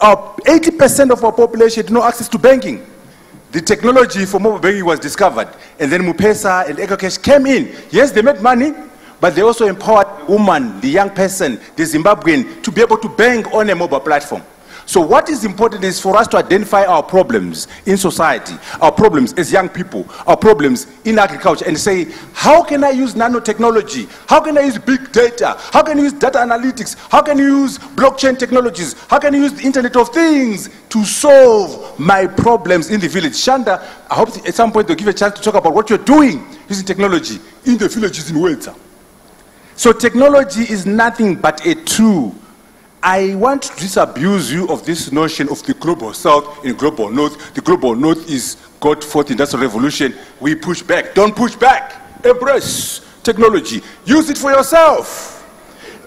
Uh, our 80% of our population had no access to banking. The technology for mobile banking was discovered, and then M-Pesa and EcoCash came in. Yes, they made money, but they also empowered the woman, the young person, the Zimbabwean, to be able to bank on a mobile platform. So what is important is for us to identify our problems in society, our problems as young people, our problems in agriculture, and say, how can I use nanotechnology? How can I use big data? How can I use data analytics? How can I use blockchain technologies? How can I use the Internet of Things to solve my problems in the village? Shanda, I hope at some point they'll give a chance to talk about what you're doing using technology in the villages in Weta. So technology is nothing but a tool I want to disabuse you of this notion of the global south and global north. The global north is God fourth industrial revolution. We push back. Don't push back. Embrace technology. Use it for yourself.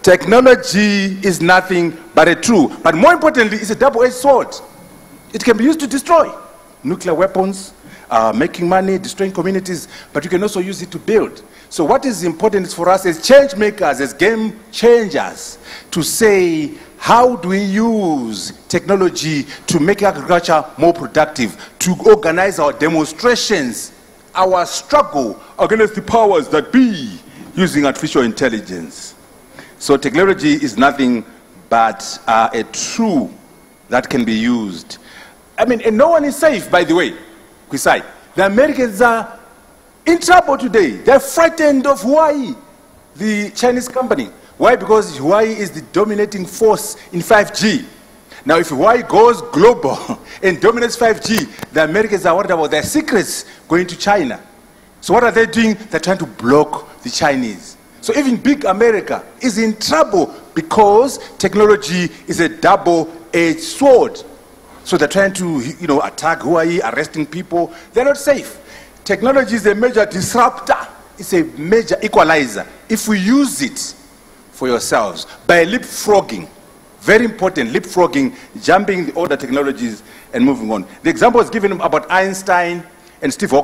Technology is nothing but a tool. But more importantly, it's a double-edged sword. It can be used to destroy nuclear weapons, uh, making money, destroying communities, but you can also use it to build. So what is important for us as change makers, as game changers, to say, how do we use technology to make agriculture more productive, to organize our demonstrations, our struggle against the powers that be using artificial intelligence. So technology is nothing but uh, a tool that can be used. I mean, and no one is safe, by the way, Kwisai. The Americans are in trouble today. They're frightened of Huawei, the Chinese company. Why? Because Huawei is the dominating force in 5G. Now, if Huawei goes global and dominates 5G, the Americans are worried about their secrets going to China. So what are they doing? They're trying to block the Chinese. So even big America is in trouble because technology is a double-edged sword. So they're trying to, you know, attack Huawei, arresting people. They're not safe. Technology is a major disruptor. It's a major equalizer. If we use it for yourselves by leapfrogging, very important, leapfrogging, jumping the older technologies and moving on. The example was given about Einstein and Steve Hawking.